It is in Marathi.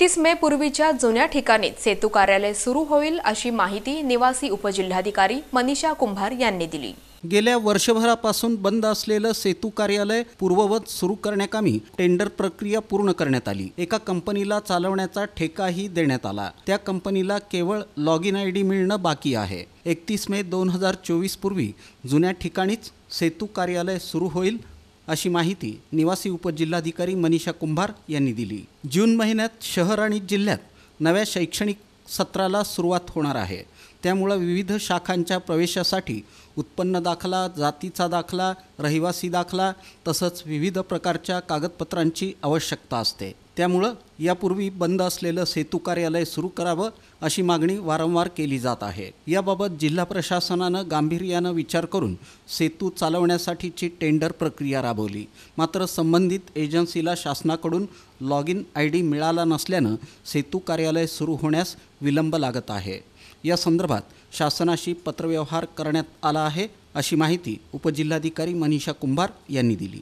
एकतीस मे पूर्वीच्या जुन्या ठिकाणीच सेतू कार्यालय सुरू होईल अशी माहिती निवासी उपजिल्हाधिकारी मनीषा कुंभार यांनी दिली. गेल्या वर्षभरापासून बंद असलेलं सेतू कार्यालय पूर्ववत सुरू करण्याकामी टेंडर प्रक्रिया पूर्ण करण्यात आली. एका कंपनीला चालवण्याचा ठेकाही देण्यात आला. त्या कंपनीला केवळ लॉग इन आय डी मिळणं बाकी आहे. एकतीस मे दोन हजार चोवीस पूर्वी जुन्या ठिकाणीच सेतू कार्यालय सुरू होईल अशी माहिती निवासी उपजिल्हाधिकारी मनीषा कुंभार यांनी दिली. जून महिन्यात शहर आणि जिल्ह्यात नव्या शैक्षणिक सत्राला सुरुवात होणार आहे. त्यामुळं विविध शाखांच्या प्रवेशासाठी उत्पन्न दाखला जातीचा दाखला रहिवासी दाखला तसंच विविध प्रकारच्या कागदपत्रांची आवश्यकता असते. त्यामुळं यापूर्वी बंद असलेलं सेतू कार्यालय सुरू करावं अशी मागणी वारंवार केली जात आहे. याबाबत जिल्हा प्रशासनानं गांभीर्यानं विचार करून सेतू चालवण्यासाठीची टेंडर प्रक्रिया राबवली. मात्र संबंधित एजन्सीला शासनाकडून लॉग इन आय डी मिळाला नसल्यानं सेतू कार्यालय सुरू होण्यास विलंब लागत आहे. या संदर्भात शासनाशी पत्रव्यवहार करण्यात आला आहे अशी माहिती उपजिल्हाधिकारी मनीषा कुंभार यांनी दिली.